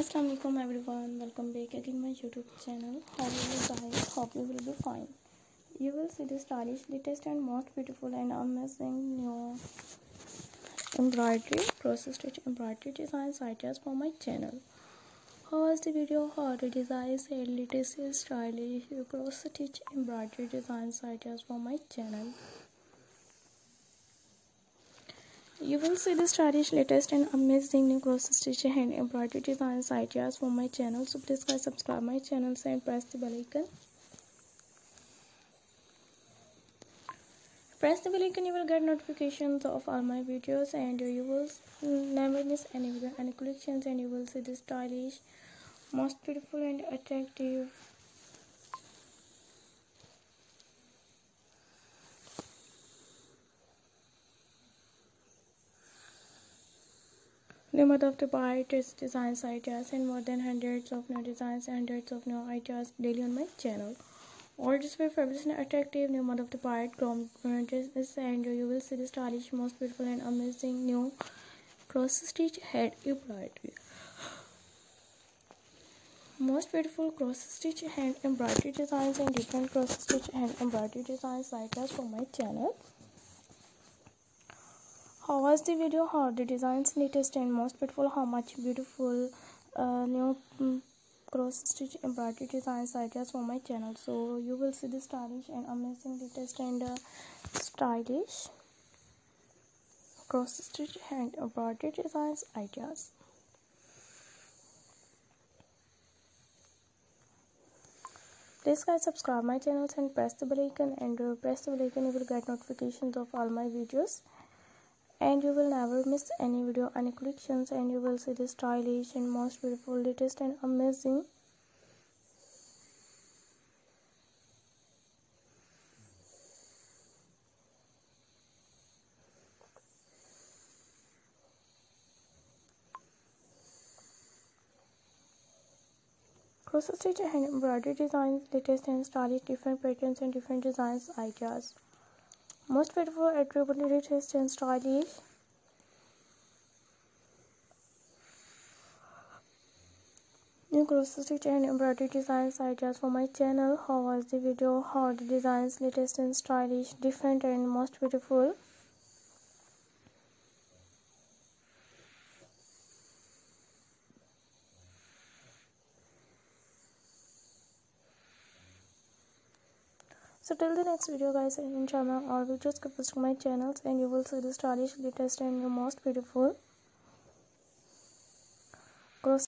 Assalamualaikum everyone welcome back again my youtube channel. How are you guys? Hope you will be fine. You will see the stylish latest and most beautiful and amazing new embroidery cross stitch embroidery designs ideas for my channel. How was the video? How the designs? And latest stylish cross stitch embroidery designs ideas for my channel You will see the stylish, latest and amazing new cross stitch hand embroidery designs ideas for my channel. So please guys subscribe my channel and press the bell icon. Press the bell icon, you will get notifications of all my videos and you will never miss any video, any collections and you will see the stylish, most beautiful and attractive Method of the byte is designs ideas and more than hundreds of new designs and hundreds of new ideas daily on my channel. All just very fabulous and attractive new mode of the chrome is and you will see the stylish, most beautiful and amazing new cross stitch head embroidery. Most beautiful cross stitch hand embroidery designs and different cross stitch hand embroidery designs like ideas for my channel how was the video? How the designs latest and most beautiful? How much beautiful uh, new um, cross stitch embroidery designs ideas for my channel. So you will see the stylish and amazing latest and uh, stylish cross stitch hand embroidery designs ideas. Please guys subscribe my channels and press the bell icon and uh, press the bell icon you will get notifications of all my videos and you will never miss any video any collections and you will see the stylish and most beautiful latest and amazing cross stitch and embroidery designs latest and stylish different patterns and different designs ideas most beautiful, attributable, latest and stylish. New cross stitch and embroidery designs ideas for my channel. How was the video? How the designs latest and stylish, different and most beautiful. So till the next video guys, Insha'Allah, all Shama or will just to my channels and you will see the stylish, latest and the most beautiful cross